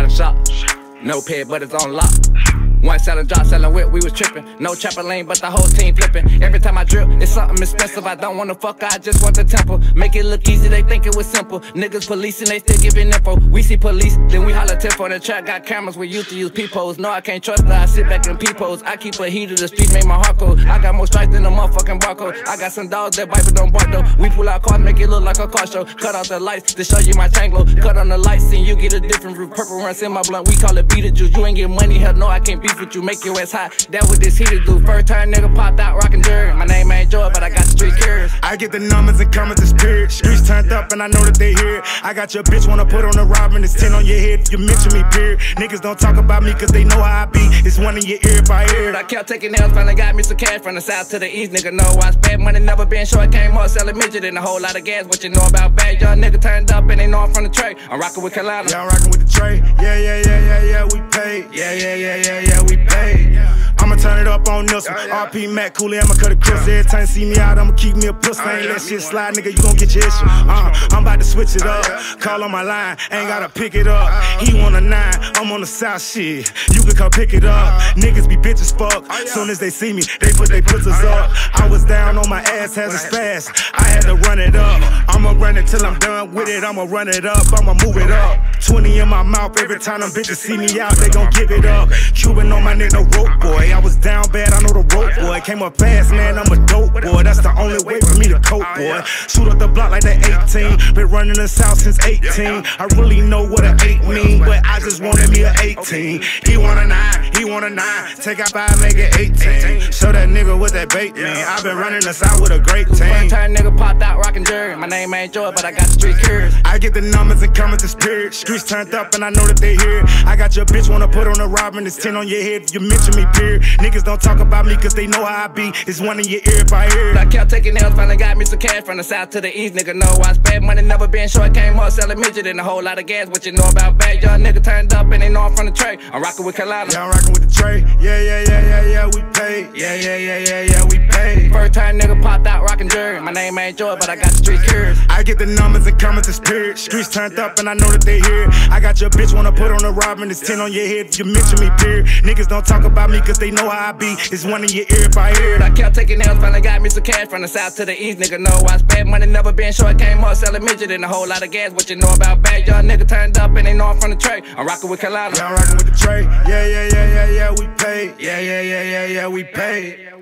Got a shot. No pay, but it's on lock. One selling drop, selling whip, we was tripping. No chopper lane, but the whole team flipping. Every time I drip, it's something expensive. I don't wanna fuck, I just want the temple. Make it look easy, they think it was simple. Niggas policing, they still giving info. We see police, then we holler tip on the track. Got cameras, we used to use peepholes. No, I can't trust that. I sit back in peepholes. I keep a heat of the street, make my heart cold. I got more strikes than a motherfucking barcode. I got some dogs that bite but don't bark though. We pull out cars, make it look like a car show. Cut out the lights to show you my tango. Cut on the lights and you get a different roof. Purple runs in my blunt, we call it Beetlejuice. You ain't get money, hell no, I can't beef with you. Make your ass hot. That what this heater do. First time nigga popped out rockin' dirt. My name ain't Joy, but I got the street curious. I get the numbers and comments as period. Streets turned up and I know that they hear it. I got your bitch wanna put on a robin. It's 10 on your head if you mention me, period. Niggas don't talk about me cause they know how I be. It's one in your ear if I hear it. I kept taking L's, finally got me some cash from the south to the east. Nigga know I spent money, never been short. Came up selling midget and a whole lot of gas. What you know about bad? Young nigga turned up and they know I'm from the tray. I'm rockin' with Carolina. Yeah, I'm rockin' with the tray. Yeah, yeah, yeah, yeah, yeah, we paid. Yeah, yeah, yeah, yeah, yeah, we paid. I'ma turn it up on this one. RP Mac Cooley, I'ma cut a cross. Every time you see me out, I'ma keep me a pussy. Ain't let shit slide, nigga, you gon' get your issue. Uh, uh I'm about to switch it up. Call on my line, ain't gotta pick it up. He want a nine, I'm on the south shit. You can come pick it up. Niggas be bitches fuck. Soon as they see me, they put their pussies up. I was down on my ass, has a fast. I had to run it up. I'ma run it till I'm done with it. I'ma run it up, I'ma move it up. 20 in my mouth, every time them bitches see me out, they gon' give it up. Cuban on my nigga, rope boy. I was down bad, I know the rope boy. Came up fast, man, I'm a dope boy. That's the only way for me to cope, boy. Shoot up the block like they 18. Been running the south since 18. I really know what an 8 mean, but I just wanted me a 18. He want a 9, he want a 9. Take out 5, make it 18. Show that nigga what that bait mean. i been running the south with a great team. First time nigga popped out dirt. My name ain't Joy, but I got street curious. I get the numbers and comments as period. Streets turned up and I know that they hear. I got your bitch wanna put on a robin. It's 10 on your head if you mention me, period. Niggas don't talk about me cause they know how I be. It's one in your ear if I hear it. I kept taking L's, finally got me some cash from the south to the east. Nigga know I spent money, never been short. Came up selling midget and a whole lot of gas. What you know about bad? Young nigga turned up and they know I'm from the tray. I'm rockin' with Carolina. Yeah, I'm rockin' with the tray. Yeah, yeah, yeah, yeah, yeah, we paid. Yeah, yeah, yeah, yeah, yeah, we paid. First time nigga popped out rockin' dirt. My name ain't Joy, but I got the street curious. I get the numbers and comments as period. Streets turned up and I know that they hear it. I got your bitch wanna put on a robin. It's 10 on your head if you mention me, period. Niggas don't talk about me cause they know how I be. It's one in your ear if I hear it. I kept taking L's, finally got me some cash from the south to the east. Nigga know I spent money, never been short. Came up selling midget and a whole lot of gas. What you know about bad? Young nigga turned up and they know I'm from the tray. I'm rockin' with Carolina. Yeah, I'm rockin' with the tray. Yeah, yeah, yeah, yeah, yeah, we paid. Yeah, yeah, yeah, yeah, yeah, we paid.